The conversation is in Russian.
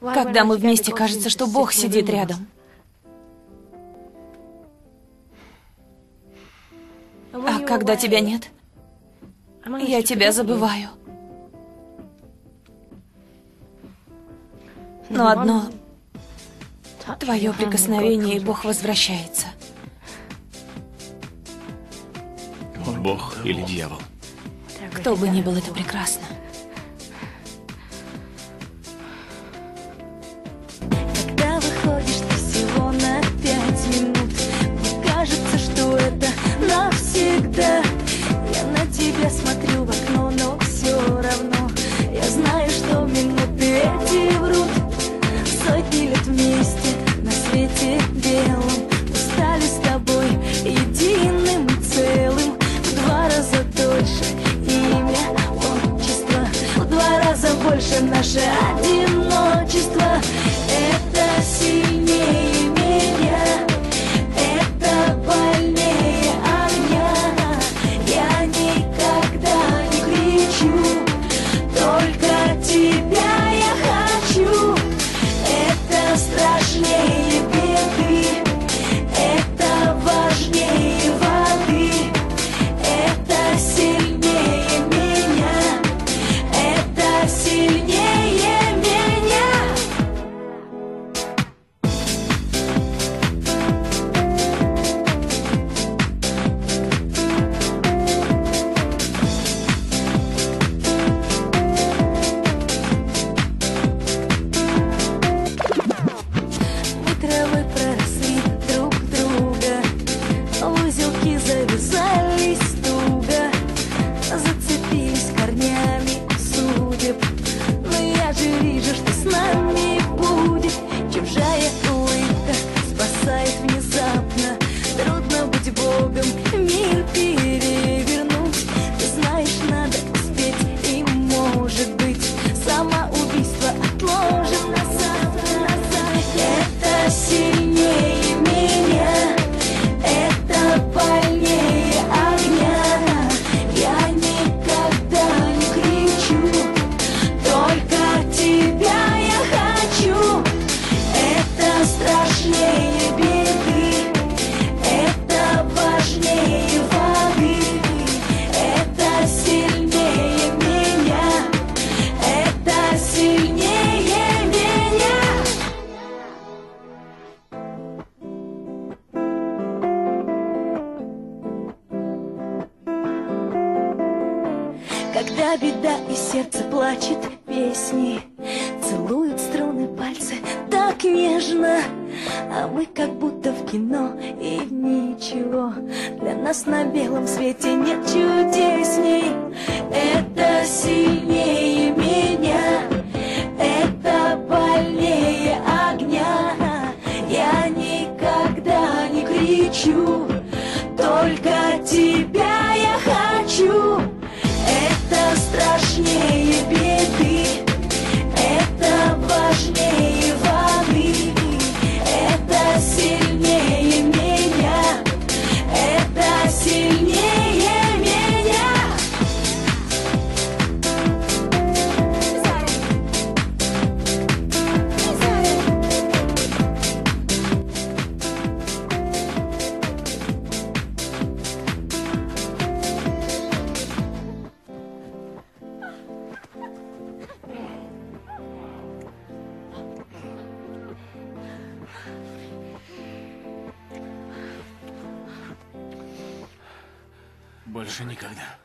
Когда мы вместе, кажется, что Бог сидит рядом. А когда тебя нет, я тебя забываю. Но одно твое прикосновение, и Бог возвращается. Бог или дьявол? Кто бы ни был, это прекрасно. Тебя смотрю в окно, но все равно. Я знаю, что минуты эти врут. Сотни лет вместе на свете белом. Стали с тобой единым и целым. В два раза дольше имя, отчество. В два раза больше наше Когда беда и сердце плачет песни Целуют струны пальцы так нежно. А мы как будто в кино и ничего. Для нас на белом свете нет чудесней. Это сильнее меня Это больнее огня. Я никогда не кричу Только Больше никогда.